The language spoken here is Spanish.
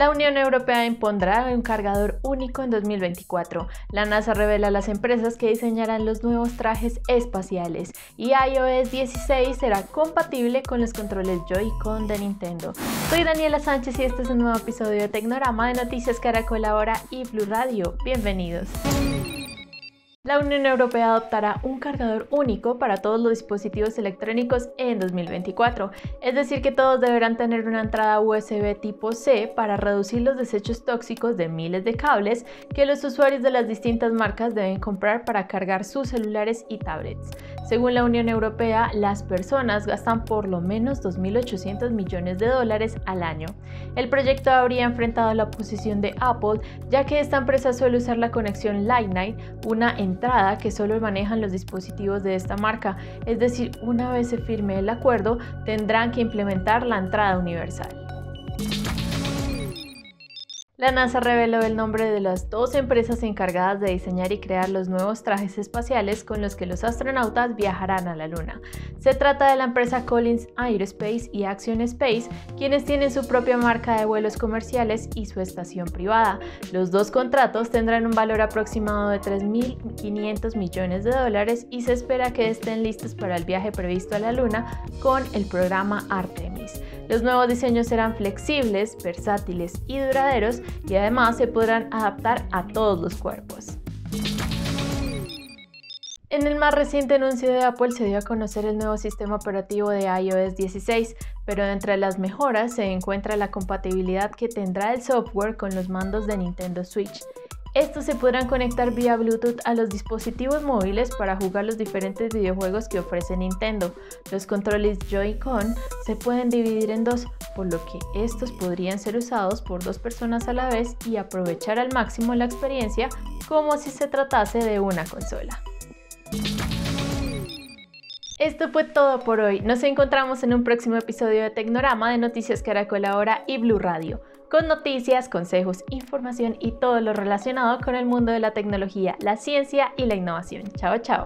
La Unión Europea impondrá un cargador único en 2024. La NASA revela las empresas que diseñarán los nuevos trajes espaciales y iOS 16 será compatible con los controles Joy-Con de Nintendo. Soy Daniela Sánchez y este es un nuevo episodio de Tecnorama de Noticias Caracol Ahora y Blue Radio. Bienvenidos. La Unión Europea adoptará un cargador único para todos los dispositivos electrónicos en 2024, es decir que todos deberán tener una entrada USB tipo C para reducir los desechos tóxicos de miles de cables que los usuarios de las distintas marcas deben comprar para cargar sus celulares y tablets. Según la Unión Europea, las personas gastan por lo menos 2.800 millones de dólares al año. El proyecto habría enfrentado la oposición de Apple, ya que esta empresa suele usar la conexión Lightning, una que solo manejan los dispositivos de esta marca, es decir, una vez se firme el acuerdo, tendrán que implementar la entrada universal. La NASA reveló el nombre de las dos empresas encargadas de diseñar y crear los nuevos trajes espaciales con los que los astronautas viajarán a la Luna. Se trata de la empresa Collins Aerospace y Action Space, quienes tienen su propia marca de vuelos comerciales y su estación privada. Los dos contratos tendrán un valor aproximado de 3.500 millones de dólares y se espera que estén listos para el viaje previsto a la Luna con el programa Artemis. Los nuevos diseños serán flexibles, versátiles y duraderos y además se podrán adaptar a todos los cuerpos. En el más reciente anuncio de Apple se dio a conocer el nuevo sistema operativo de iOS 16, pero entre las mejoras se encuentra la compatibilidad que tendrá el software con los mandos de Nintendo Switch. Estos se podrán conectar vía Bluetooth a los dispositivos móviles para jugar los diferentes videojuegos que ofrece Nintendo. Los controles Joy-Con se pueden dividir en dos, por lo que estos podrían ser usados por dos personas a la vez y aprovechar al máximo la experiencia como si se tratase de una consola. Esto fue todo por hoy. Nos encontramos en un próximo episodio de Tecnorama de Noticias Caracol Ahora y Blue Radio, con noticias, consejos, información y todo lo relacionado con el mundo de la tecnología, la ciencia y la innovación. Chao, chao.